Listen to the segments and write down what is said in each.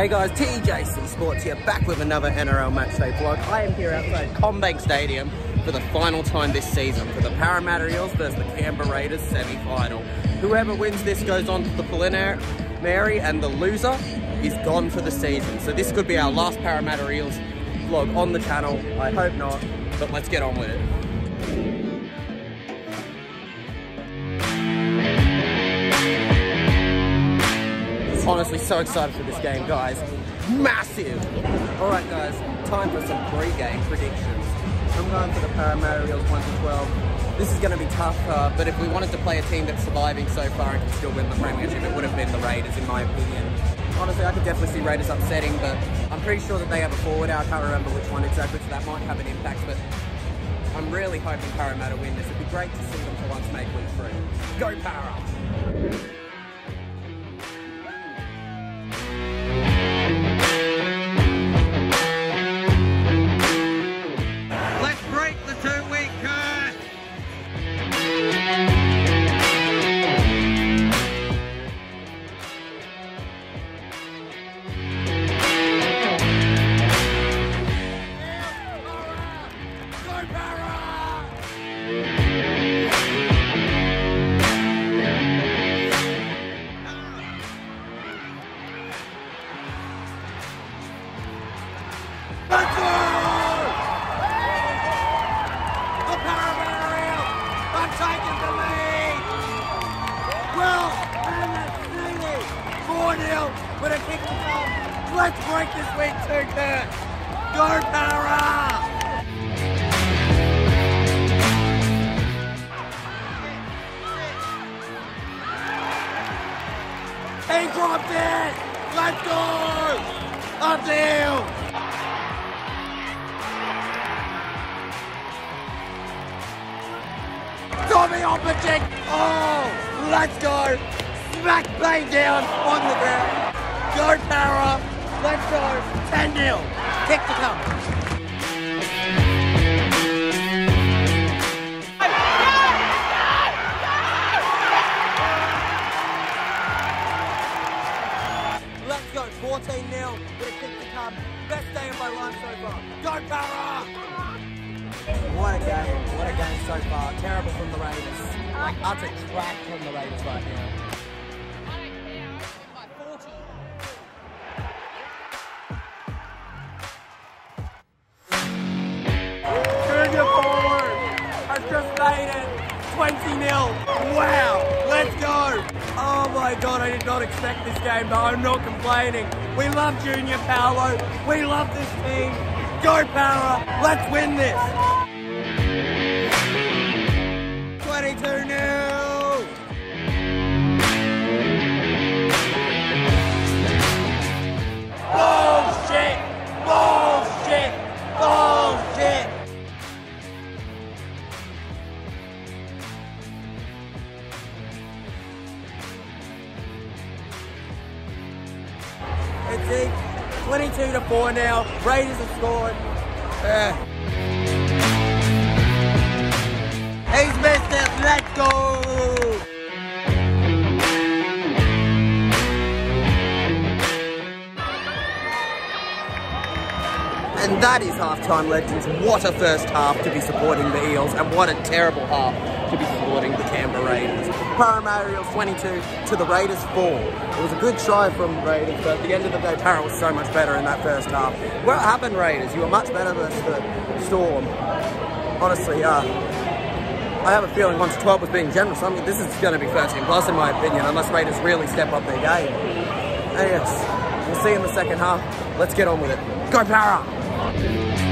Hey guys, TJC Sports here, back with another NRL Matchday vlog. I am here outside CommBank Stadium for the final time this season for the Parramatta Eels versus the Canberra Raiders semi-final. Whoever wins this goes on to the preliminary and the loser is gone for the season. So this could be our last Parramatta Eels vlog on the channel. I hope not, but let's get on with it. Honestly so excited for this game, guys. Massive! Alright guys, time for some pre-game predictions. I'm going for the Parramatta Eels 1 to 12. This is going to be tough, uh, but if we wanted to play a team that's surviving so far and can still win the premiership, it would have been the Raiders, in my opinion. Honestly, I could definitely see Raiders upsetting, but I'm pretty sure that they have a forward out. I can't remember which one exactly, so that might have an impact, but I'm really hoping Parramatta win this. It'd be great to see them for once make week three. Go Para! Para! He dropped it! Let's go! Up deal! Tommy Opacek! Oh! Let's go! Smack bang down on the ground! Go Para. Let's go. 10 0. Kick the come. Let's go. 14 0 with a kick to come. Best day of my life so far. Go Para. What a game. What a game so far. Terrible from the Raiders. Like utter crap from the Raiders right now. Wow, let's go. Oh my god, I did not expect this game, but I'm not complaining. We love Junior Paulo. We love this team. Go Para. Let's win this. 4 now. Raiders have scored. Yeah. He's missed it. Let's go. And that is halftime legends. What a first half to be supporting the Eels, and what a terrible half to be supporting the Canberra Raiders. Parramatta Eels 22 to the Raiders 4. It was a good try from Raiders, but at the end of the day, Para was so much better in that first half. What happened, Raiders? You were much better versus the Storm. Honestly, uh, I have a feeling once 12 was being generous. I mean, this is going to be 13 plus in my opinion, unless Raiders really step up their game. And yes, we'll see in the second half. Let's get on with it. Go Para!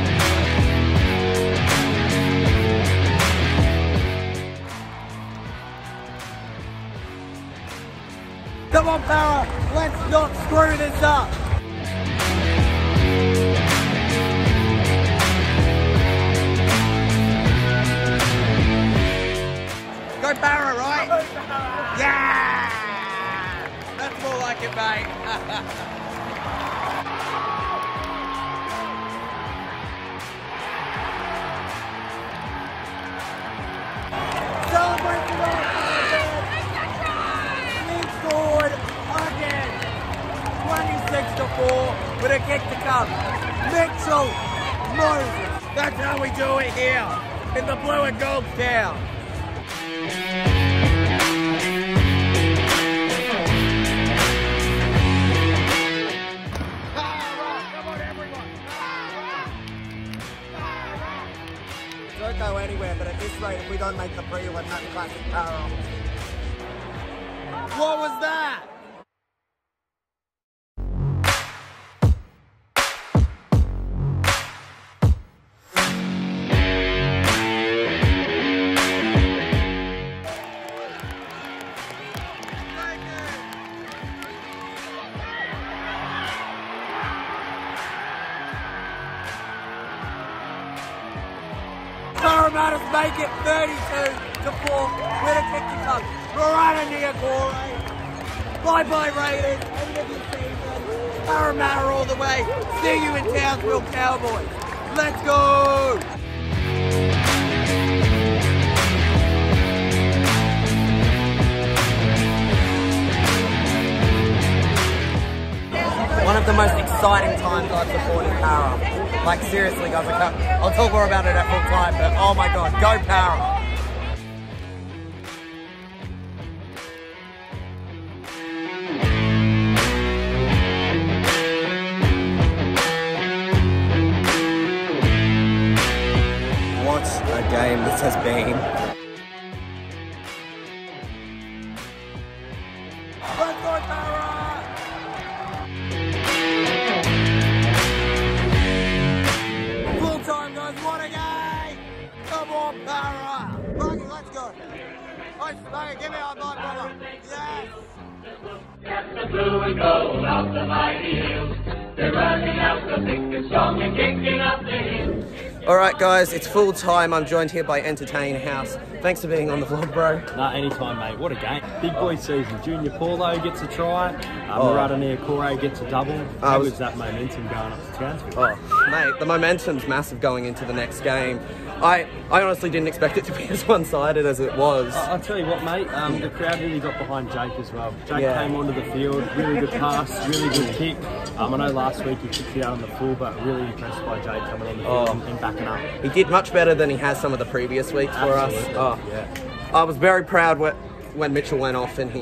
Come on, Para. Let's not screw this up. Go Para, right? Go Para. Yeah! That's more like it, mate. come. Mitchell Moses. That's how we do it here in the blue and gold town. Don't go anywhere, but at this rate, if we don't make the prelim, that's classic power. What was that? Parramatta's make it 32 to 4 with a kick to come. Niukore. Bye bye Raiders. End of your season. Parramatta all the way. See you in Townsville Cowboys. Let's go. One of the most exciting times I've supported Para. Like seriously guys, I can't, I'll talk more about it at full time, but oh my god, go power! What a game this has been. Come on, Rocky, let's go. Let's, Rocky, give me our mic, brother. Yes! Get the blue and gold of the mighty hills. They're running out the thick and strong and kicking up the hills. All right, guys, it's full time. I'm joined here by Entertain House. Thanks for being on the vlog, bro. Nah, anytime, mate. What a game. Big boy season. Junior Paulo gets a try. Um, Oh. Marata Niukore gets a double. I How was- was that momentum going up to Townsville? Oh, mate, the momentum's massive going into the next game. I, I honestly didn't expect it to be as one-sided as it was. I- I'll tell you what, mate. Um, the crowd really got behind Jake as well. Jake Yeah. came onto the field, really good pass, really good kick. Um, I know last week he kicked it out on the full, but really impressed by Jake coming on the field Oh. and, and backing up. He did much better than he has some of the previous weeks for us. Oh, Yeah. I was very proud when, when Mitchell went off and he,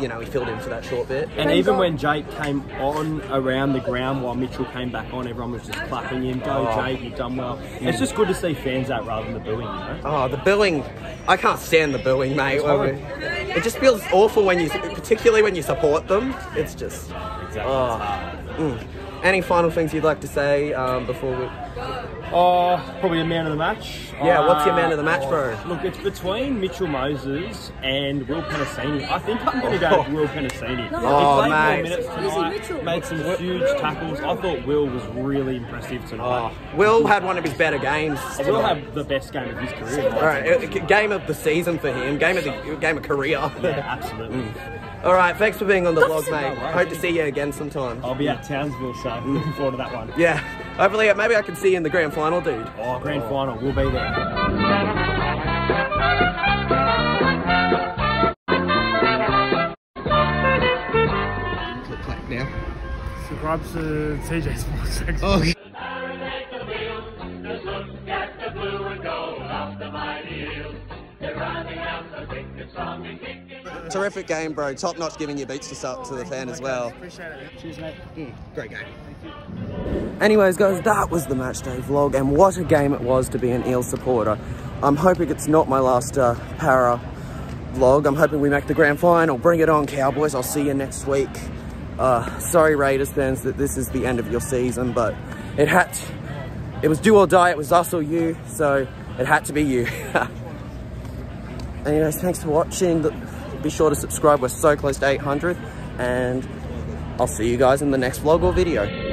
you know, he filled in for that short bit. And even when Jake came on around the ground while Mitchell came back on, everyone was just clapping him. Go, Oh. Jake, you've done well. It's just good to see fans out rather than the booing, you know? Oh, the booing. I can't stand the booing, mate. It's. It just feels awful when you, particularly when you support them. It's just. Exactly. Oh. Mm. It's hard. Any final things you'd like to say um, before we? Oh, probably a man of the match. Yeah, what's your Uh, man of the match, bro? Look, it's between Mitchell Moses and Will Penisini. I think I'm going to go with Will Penisini. Oh, he played mate. more minutes tonight, made some huge tackles. I thought Will was really impressive Oh, tonight. Will had one of his better games. Will have the best game of his career. All right, uh, game of the season for him. Game of the game of career. Yeah, absolutely. All right, thanks for being on the vlog, mate. Hope to see you again sometime. I'll be at Townsville, so looking forward to that one. Yeah, hopefully, maybe I can see you in the grand final, dude. Oh, grand oh. final, we'll be there. Click now. Subscribe to TJ Sports. Thanks. Oh, Marinate terrific game, bro. Top notch, giving your beats to start to the fan as well. Appreciate it. Cheers, mate. Great game. Anyways, guys, that was the match day vlog, and what a game it was to be an Eel supporter. I'm hoping it's not my last uh, para vlog. I'm hoping we make the grand final. Bring it on, Cowboys. I'll see you next week. Uh, sorry, Raiders fans, that this is the end of your season, but it had to, it was do or die. It was us or you, so it had to be you. Anyways, thanks for watching. Be sure to subscribe. We're so close to 800, and I'll see you guys in the next vlog or video.